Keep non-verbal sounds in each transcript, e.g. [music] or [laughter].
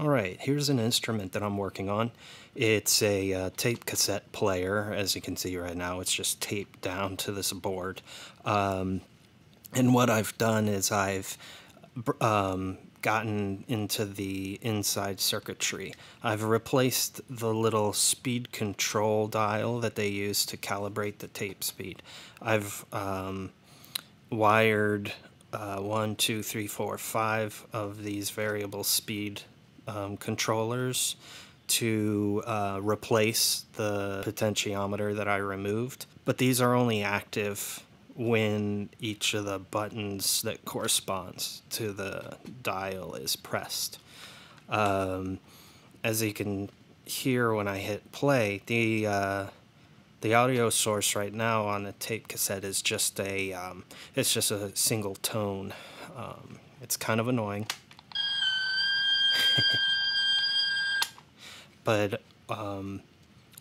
All right, here's an instrument that I'm working on. It's a uh, tape cassette player. As you can see right now, it's just taped down to this board. Um, and what I've done is I've um, gotten into the inside circuitry. I've replaced the little speed control dial that they use to calibrate the tape speed. I've um, wired uh, one, two, three, four, five of these variable speed um, controllers to uh, replace the potentiometer that I removed. But these are only active when each of the buttons that corresponds to the dial is pressed. Um, as you can hear when I hit play, the uh, the audio source right now on the tape cassette is just a um, it's just a single tone. Um, it's kind of annoying. [laughs] but um,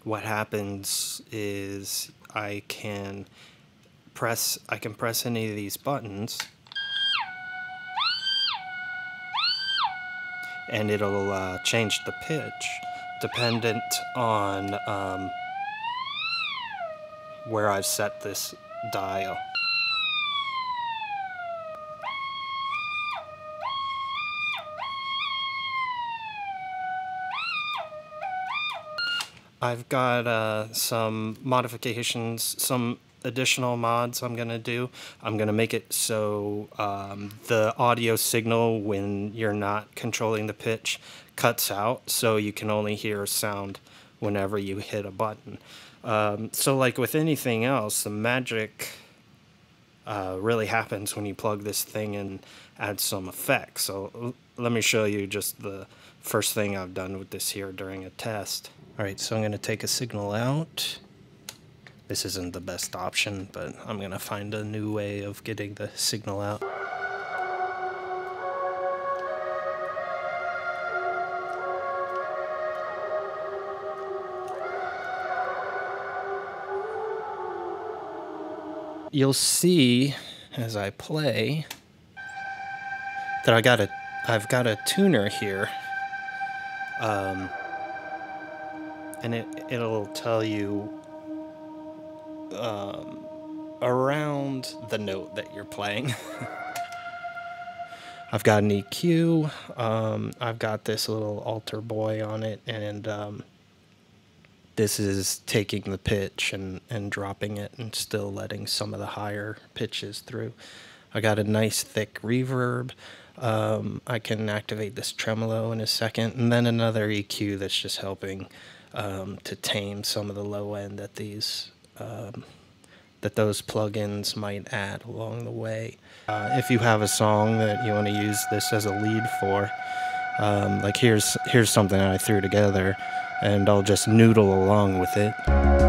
what happens is I can press I can press any of these buttons and it'll uh, change the pitch dependent on um, where I've set this dial. I've got uh, some modifications, some additional mods I'm going to do. I'm going to make it so um, the audio signal when you're not controlling the pitch cuts out so you can only hear sound whenever you hit a button. Um, so like with anything else, the magic uh, really happens when you plug this thing and add some effects. So let me show you just the first thing I've done with this here during a test. All right, so I'm going to take a signal out. This isn't the best option, but I'm going to find a new way of getting the signal out. You'll see as I play that I got a I've got a tuner here. Um, and it it'll tell you um, around the note that you're playing. [laughs] I've got an EQ. Um, I've got this little AlterBoy on it, and um, this is taking the pitch and, and dropping it and still letting some of the higher pitches through. I got a nice thick reverb. Um, I can activate this tremolo in a second, and then another EQ that's just helping um, to tame some of the low end that these um, that those plugins might add along the way. Uh, if you have a song that you want to use this as a lead for, um, like here's here's something I threw together, and I'll just noodle along with it.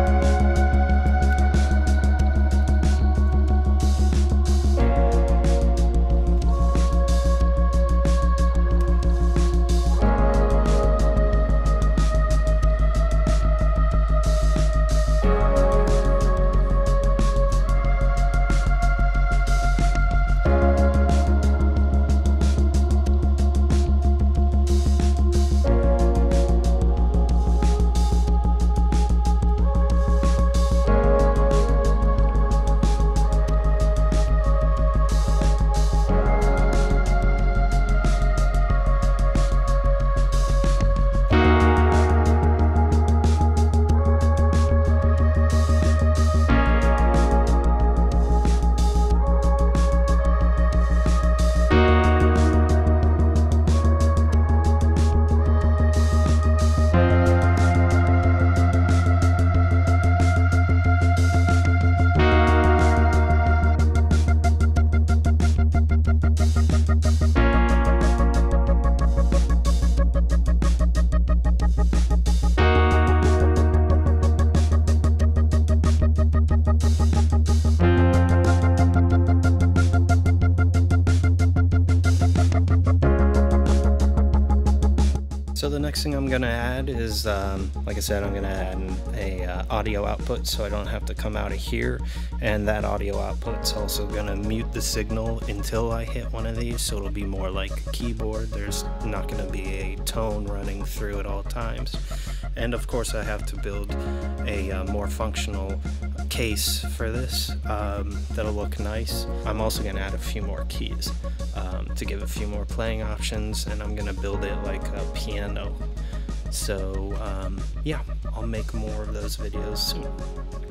So the next thing I'm going to add is, um, like I said, I'm going to add a uh, audio output so I don't have to come out of here. And that audio output's also going to mute the signal until I hit one of these, so it'll be more like a keyboard. There's not going to be a tone running through at all times. And of course I have to build a uh, more functional case for this um, that'll look nice. I'm also going to add a few more keys um, to give a few more playing options and I'm going to build it like a piano. So um, yeah, I'll make more of those videos soon.